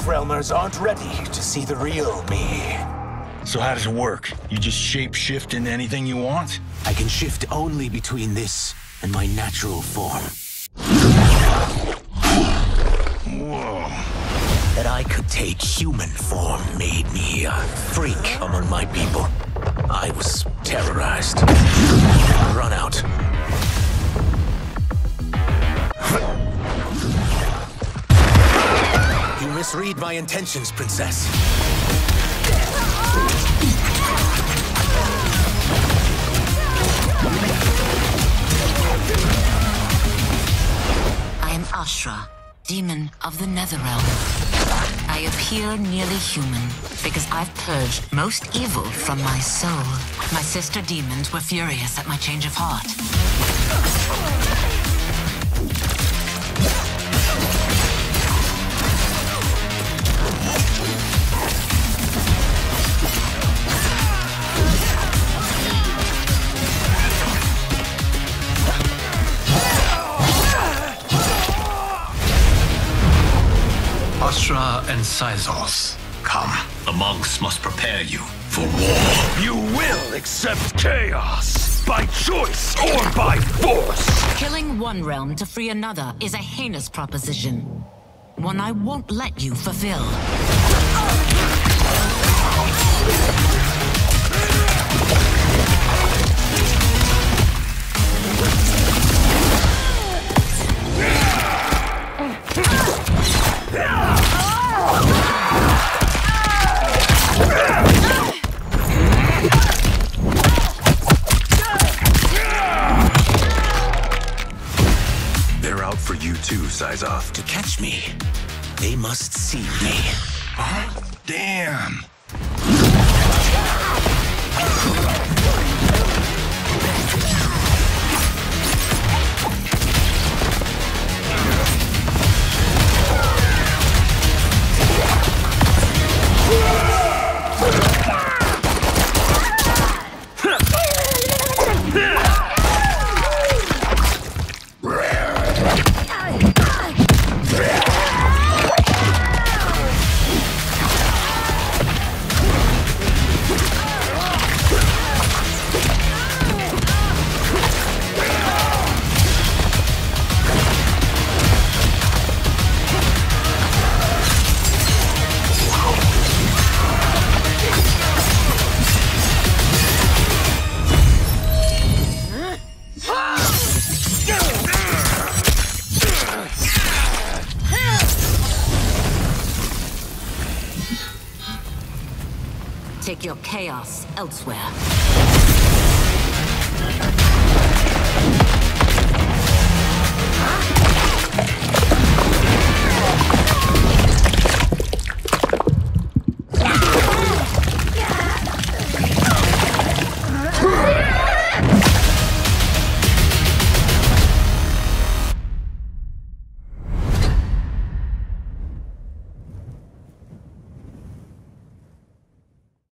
Realmers aren't ready to see the real me. So how does it work? You just shape shift into anything you want? I can shift only between this and my natural form. Whoa. That I could take human form made me a freak among my people. I was terrorized. Run out. My intentions, Princess. I am Ashrah, demon of the Netherrealm. I appear nearly human because I've purged most evil from my soul. My sister demons were furious at my change of heart. Ashrah and Syzoth, come. The monks must prepare you for war. You will accept chaos by choice or by force. Killing one realm to free another is a heinous proposition. One I won't let you fulfill. Out for you too, Syzoth. To catch me, they must see me. Uh-huh. Damn. Take your chaos elsewhere.